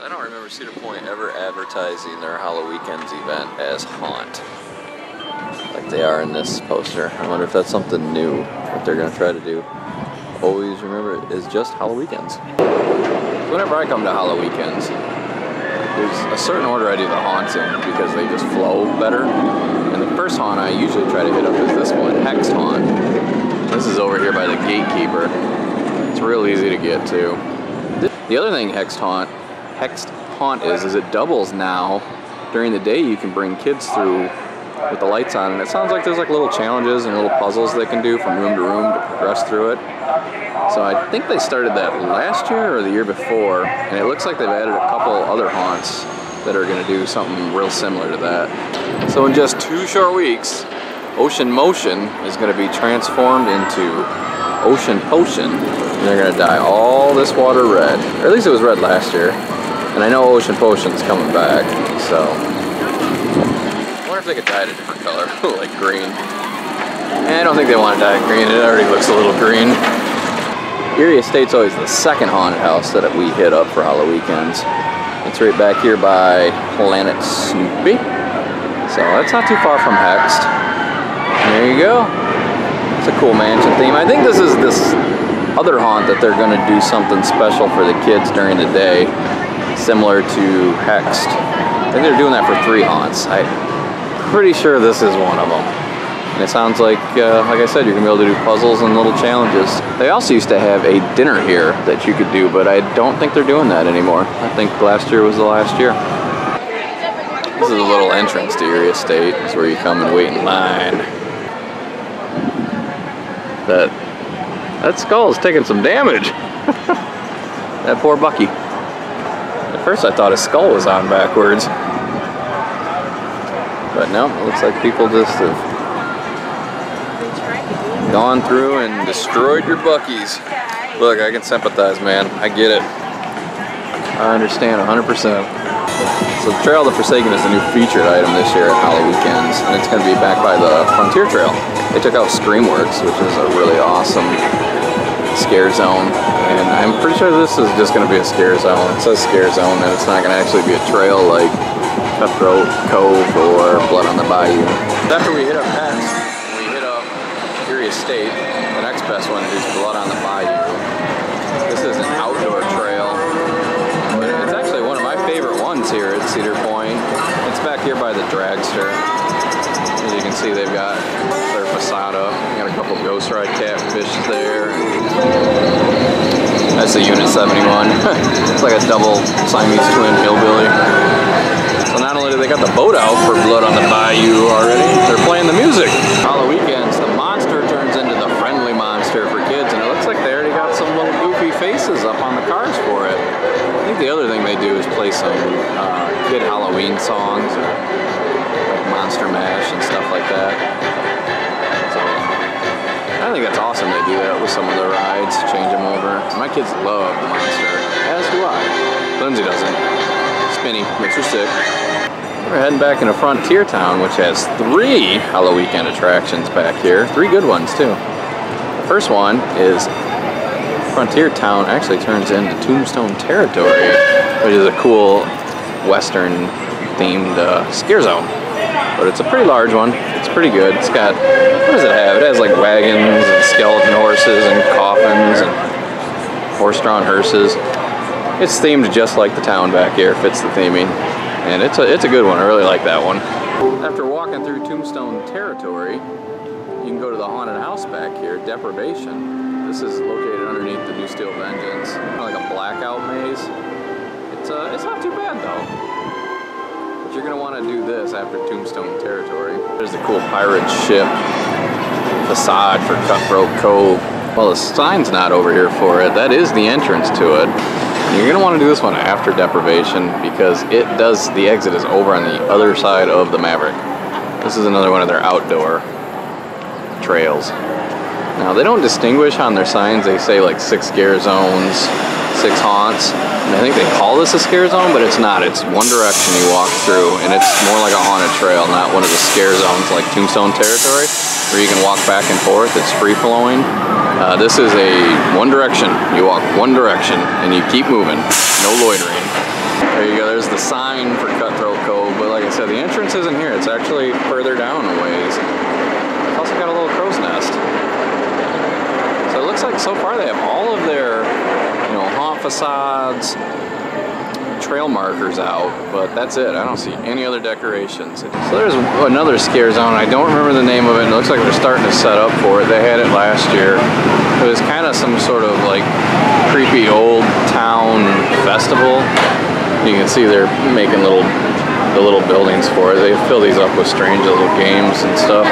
I don't remember Cedar Point ever advertising their Halloweekends event as Haunt. Like they are in this poster. I wonder if that's something new that they're going to try to do. Always remember it is just Halloweekends. Whenever I come to Halloweekends, there's a certain order I do the haunts in because they just flow better. And the first haunt I usually try to hit up is this one, Hexed Haunt. This is over here by the gatekeeper. It's real easy to get to. The other thing Hexed Haunt, Hexed Haunt is, is it doubles now. During the day you can bring kids through with the lights on and it sounds like there's like little challenges and little puzzles they can do from room to room to progress through it. So I think they started that last year or the year before, and it looks like they've added a couple other haunts that are going to do something real similar to that. So in just two short weeks, Ocean Motion is going to be transformed into Ocean Potion, and they're going to dye all this water red. Or at least it was red last year. And I know Ocean Potion's coming back, so... I wonder if they could dye it a different color, like green. I don't think they want to dye it green, it already looks a little green. Eerie Estate's always the second haunted house that we hit up for Halloweekends. It's right back here by Planet Snoopy. So that's not too far from Hexed. There you go. It's a cool mansion theme. I think this is this other haunt that they're going to do something special for the kids during the day, similar to Hexed. I think they're doing that for three haunts. I'm pretty sure this is one of them. And it sounds like, uh, like I said, you're gonna be able to do puzzles and little challenges. They also used to have a dinner here that you could do, but I don't think they're doing that anymore. I think last year was the last year. This is a little entrance to Eerie Estate. It's where you come and wait in line. That, that skull is taking some damage. that poor Bucky. At first I thought his skull was on backwards. But no, it looks like people just have gone through and destroyed your Buckies. Look, I can sympathize, man. I get it. I understand 100%. So the Trail of the Forsaken is a new featured item this year at Halloweekends, and it's going to be back by the Frontier Trail. They took out Screamworks, which is a really awesome scare zone, and I'm pretty sure this is just going to be a scare zone. It says scare zone, and it's not going to actually be a trail like Cutthroat Cove or Blood on the Bayou. After we hit Upth, we hit up Hexed, State. The next best one is Blood on the Bayou. This is an outdoor trail, it's actually one of my favorite ones here at Cedar Point. It's back here by the dragster. As you can see, they've got their facade up. Got a couple Ghost Ride catfish there. That's the Unit 71. it's like a double Siamese twin hillbilly. So not only do they got the boat out for Blood on the Bayou already, they're playing the music. Halloween weekends, the monster turns into the friendly monster for kids, and it looks like they already got some little goofy faces up on the cars for it. I think the other thing they do is play some uh, kid Halloween songs, like Monster Mash and stuff like that. I think that's awesome they do that with some of the rides, change them over. My kids love the monster, as do I. Lindsay doesn't. Spinny, makes her sick. We're heading back into Frontier Town, which has three Halloween attractions back here. Three good ones, too. The first one is Frontier Town actually turns into Tombstone Territory, which is a cool Western themed uh, scare zone. But it's a pretty large one. It's pretty good. It's got, what does it have? It has like wagons and skeleton horses and coffins and horse-drawn hearses. It's themed just like the town back here, fits the theming. And it's a, it's a good one, I really like that one. After walking through Tombstone territory, you can go to the haunted house back here, Deprivation. This is located underneath the New Steel Vengeance, kind of like a blackout maze. It's, uh, it's not too bad though. But you're gonna wanna do this after Tombstone territory. There's the cool pirate ship facade for Cutthroat Cove. Well, the sign's not over here for it. That is the entrance to it. You're gonna wanna do this one after deprivation because it does, the exit is over on the other side of the Maverick. This is another one of their outdoor trails. Now they don't distinguish on their signs, they say like six scare zones, six haunts. And I think they call this a scare zone, but it's not. It's one direction you walk through, and it's more like a haunted trail, not one of the scare zones like Tombstone Territory, where you can walk back and forth. It's free flowing. Uh, this is a one direction. You walk one direction, and you keep moving. No loitering. There you go. There's the sign for Cutthroat Cove, but like I said, the entrance isn't here. It's actually further down a ways. It's also got a little crow's nest. So it looks like so far they have all of their facades, trail markers out, but that's it. I don't see any other decorations. So there's another scare zone. I don't remember the name of it. It looks like they're starting to set up for it. They had it last year. It was kind of some sort of like creepy old town festival. You can see they're making little the little buildings for it. They fill these up with strange little games and stuff.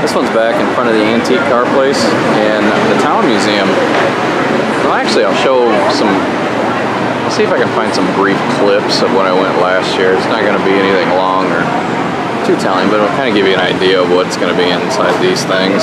This one's back in front of the antique car place and the town museum. Well, actually, I'll show some see if I can find some brief clips of when I went last year. It's not going to be anything long or too telling, but it'll kind of give you an idea of what's going to be inside these things.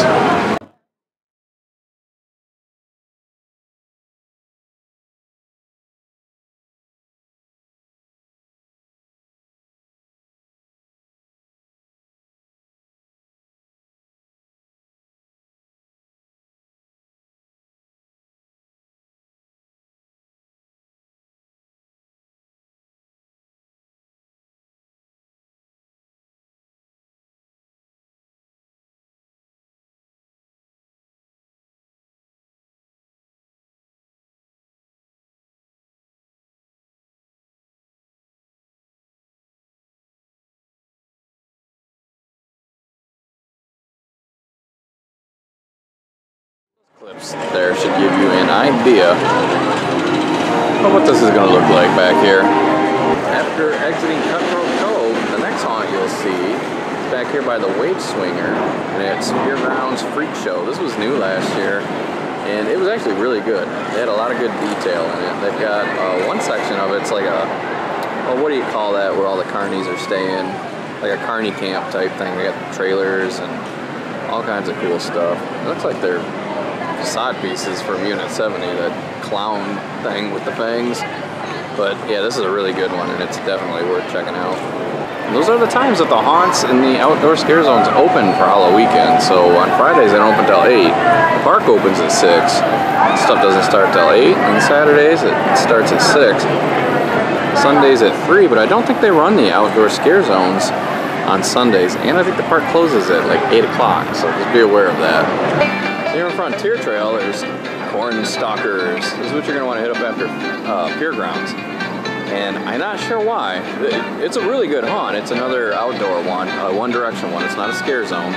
Clips there should give you an idea of what this is going to look like back here. After exiting Cutthroat Cove, the next haunt you'll see is back here by the Wave Swinger, and it's Fairgrounds Freak Show. This was new last year, and it was actually really good. They had a lot of good detail in it. They've got uh, one section of it, it's like a, well, what do you call that, where all the carnies are staying? Like a carny camp type thing. They got trailers and all kinds of cool stuff. It looks like they're facade pieces from Unit 70, that clown thing with the fangs. But yeah, this is a really good one, and it's definitely worth checking out. And those are the times that the haunts in the outdoor scare zones open for Halloween weekend. So on Fridays they don't open till 8. The park opens at 6. Stuff doesn't start till 8. And Saturdays it starts at 6. Sundays at 3, but I don't think they run the outdoor scare zones on Sundays. And I think the park closes at like 8 o'clock, so just be aware of that. Here on Frontier Trail, there's Cornstalkers. This is what you're going to want to hit up after uh, Pier Grounds. And I'm not sure why. It's a really good haunt. It's another outdoor one, a One Direction one. It's not a scare zone.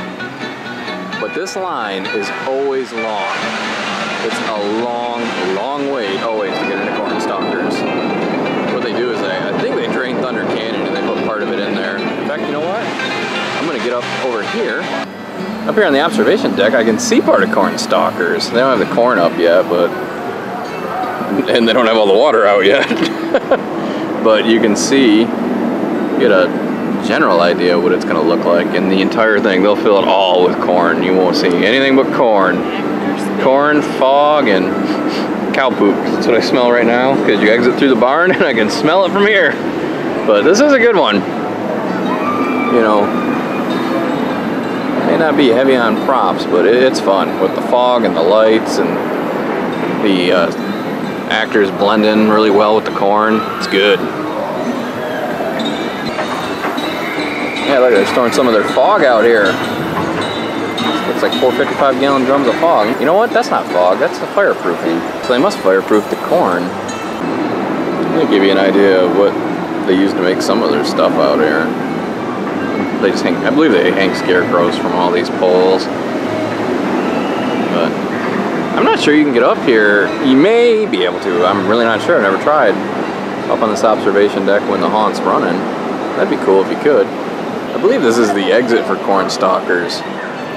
But this line is always long. It's a long, long wait always to get into Cornstalkers. What they do is they, I think they drain Thunder Canyon and they put part of it in there. In fact, you know what? I'm going to get up over here up here on the observation deck, I can see part of Cornstalkers. They don't have the corn up yet, but and they don't have all the water out yet. but you can see, get a general idea of what it's going to look like. And the entire thing, they'll fill it all with corn. You won't see anything but corn. Corn, fog, and cow poop. That's what I smell right now because you exit through the barn and I can smell it from here. But this is a good one. You know, may not be heavy on props, but it's fun with the fog and the lights and the uh, actors blend in really well with the corn. It's good. Yeah, look, they're storing some of their fog out here. Looks like 455 gallon drums of fog. You know what? That's not fog. That's the fireproofing. So they must fireproof the corn. Let me give you an idea of what they use to make some of their stuff out here they just hang, I believe they hang scarecrows from all these poles. But I'm not sure you can get up here. You may be able to. I'm really not sure. I've never tried. Up on this observation deck when the haunt's running. That'd be cool if you could. I believe this is the exit for Cornstalkers.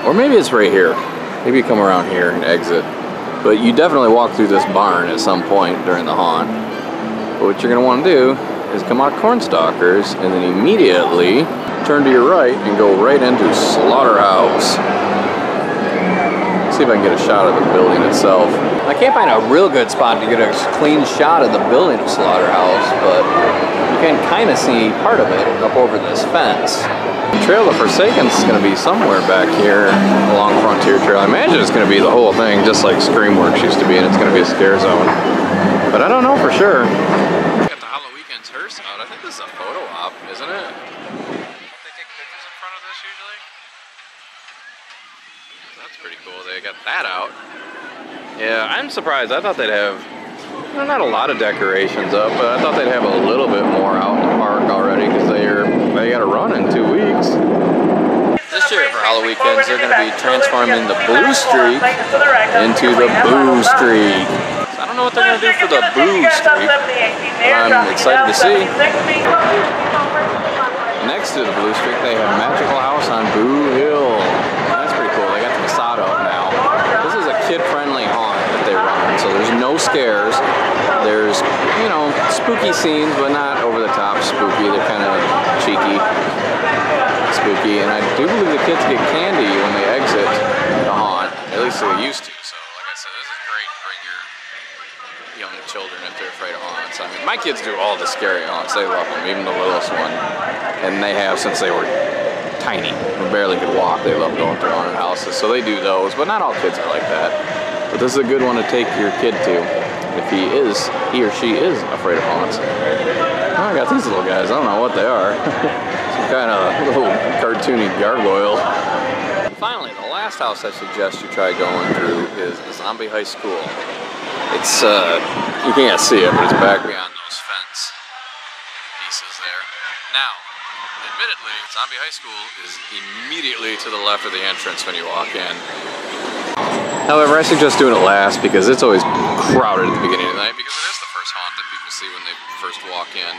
Or maybe it's right here. Maybe you come around here and exit. But you definitely walk through this barn at some point during the haunt. But what you're going to want to do is come out of Cornstalkers and then immediately turn to your right and go right into Slaughterhouse. see if I can get a shot of the building itself. I can't find a real good spot to get a clean shot of the building of Slaughterhouse, but you can kind of see part of it up over this fence. The Trail of Forsaken is going to be somewhere back here along Frontier Trail. I imagine it's going to be the whole thing, just like Screamworks used to be, and it's going to be a scare zone. But I don't know for sure. Got the Halloween's hearse out. I think this is a photo op, isn't it? They take pictures in front of this usually. That's pretty cool. They got that out. Yeah, I'm surprised. I thought they'd have well, not a lot of decorations up, but I thought they'd have a little bit more out in the park already because they're they got to run in two weeks. This year for Halloween weekends, they're going to be transforming the Blue Streak into the Boo Streak. I don't know what they're going to do for the Boo Streak. I'm excited to see. Next to the Blue Streak, they have Magical House on Boo Hill. That's pretty cool. They got the facade up now. This is a kid-friendly haunt that they run, so there's no scares. There's, you know, spooky scenes, but not over-the-top spooky. They're kind of cheeky, spooky. And I do believe the kids get candy when they exit the haunt. At least they used to. So, like I said, this is great to bring your young children if they're afraid of haunts. I mean, my kids do all the scary haunts. They love them, even the littlest one. And they have since they were tiny, barely could walk. They love going through haunted houses. So they do those, but not all kids are like that. But this is a good one to take your kid to if he is, he or she is afraid of haunts. Oh, I got these little guys. I don't know what they are. Some kind of little cartoony gargoyle. Finally, the last house I suggest you try going through is the Zombie High School. It's, uh, you can't see it, but it's back beyond those fence pieces there. Now, admittedly, Zombie High School is immediately to the left of the entrance when you walk in. However, I suggest doing it last because it's always crowded at the beginning of the night because it is the first haunt that people see when they first walk in.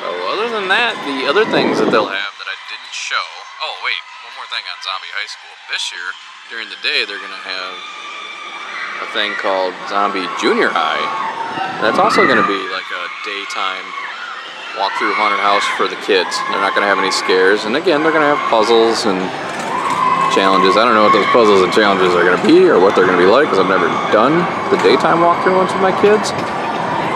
So other than that, the other things that they'll have that I didn't show. Oh wait, one more thing on Zombie High School. This year, during the day, they're gonna have a thing called Zombie Junior High. And that's also gonna be like a daytime walk through haunted house for the kids. They're not gonna have any scares, and again, they're gonna have puzzles and challenges. I don't know what those puzzles and challenges are going to be or what they're going to be like because I've never done the daytime walkthrough ones with my kids.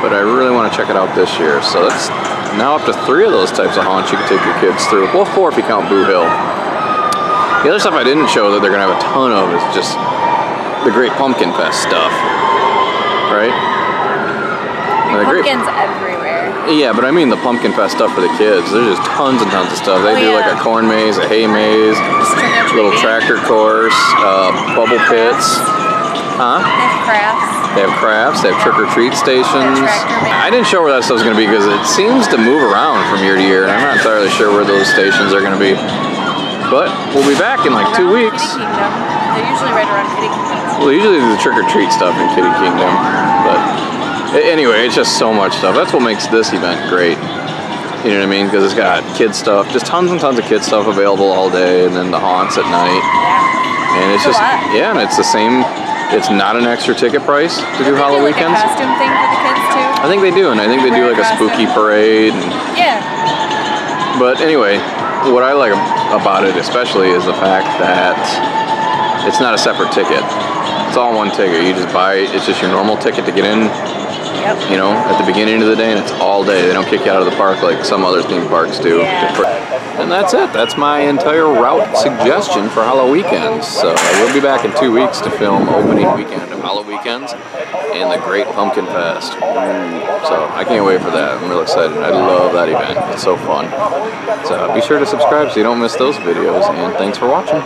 But I really want to check it out this year. So that's now up to three of those types of haunts you can take your kids through. Well, four if you count Boo Hill. The other stuff I didn't show that they're going to have a ton of is just the Great Pumpkin Fest stuff. Right? The Pumpkins great... everywhere. Yeah, but I mean the Pumpkin Fest stuff for the kids. There's just tons and tons of stuff. They oh, do yeah. like a corn maze, a hay maze, little tractor course, uh, bubble pits. Huh? They have crafts. They have crafts. They have trick or treat stations. I didn't show where that stuff's going to be because it seems to move around from year to year, and I'm not entirely sure where those stations are going to be. But we'll be back in like two weeks. They're usually right around Kiddy Kingdom. Well, usually the trick or treat stuff in Kiddy Kingdom, but anyway, it's just so much stuff. That's what makes this event great. You know what I mean? Because it's got kid stuff, just tons and tons of kid stuff available all day, and then the haunts at night. Yeah. And it's, it's just yeah, and it's the same. It's not an extra ticket price to do Halloween like weekends. costume thing for the kids too. I think they do, and I think they do like a spooky parade. And, yeah. But anyway, what I like about it especially is the fact that it's not a separate ticket. It's all one ticket. You just buy. It's just your normal ticket to get in Yep. You know, at the beginning of the day, and it's all day. They don't kick you out of the park like some other theme parks do. Yeah. And that's it. That's my entire route suggestion for Halloween weekends. So I will be back in two weeks to film opening weekend of Halloween weekends and the Great Pumpkin Fest. So I can't wait for that. I'm real excited. I love that event. It's so fun. So be sure to subscribe so you don't miss those videos. And thanks for watching.